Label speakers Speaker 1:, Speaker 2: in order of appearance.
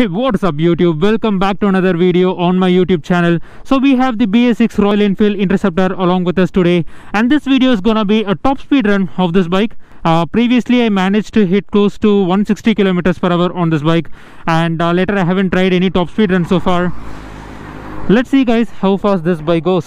Speaker 1: Hey what's up YouTube? Welcome back to another video on my YouTube channel. So we have the BS6 Royal Enfield Interceptor along with us today. And this video is gonna be a top speed run of this bike. Uh, previously I managed to hit close to 160 kilometers per hour on this bike. And uh, later I haven't tried any top speed run so far. Let's see guys how fast this bike goes.